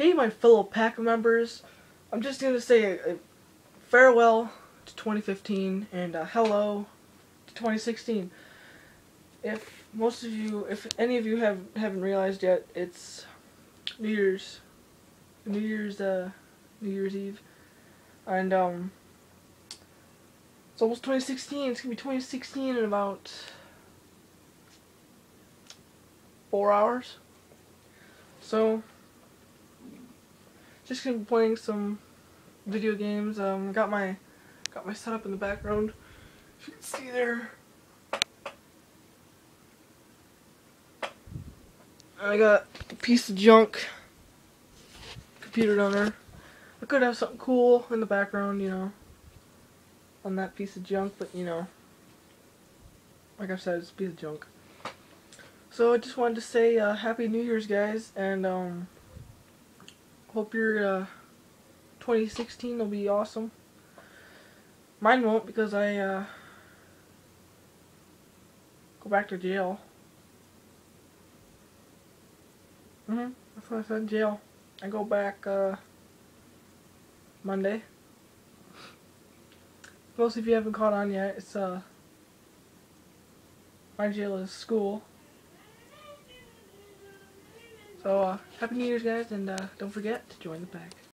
Hey, my fellow pack members. I'm just going to say a, a farewell to 2015 and a hello to 2016. If most of you, if any of you have haven't realized yet, it's New Year's, New Year's, uh, New Year's Eve, and um, it's almost 2016. It's gonna be 2016 in about four hours. So, just gonna be playing some video games. Um, got my got my setup in the background. If you can see there. I got a piece of junk computer there. I could have something cool in the background, you know, on that piece of junk, but you know, like I said, it's a piece of junk. So I just wanted to say uh, Happy New Year's, guys, and um, hope your uh, 2016 will be awesome. Mine won't because I uh, go back to jail. Mhm. That's what I said. Jail. I go back uh, Monday. Most of you haven't caught on yet. It's uh, my jail is school. Happy New Year's, guys, and uh, don't forget to join the pack.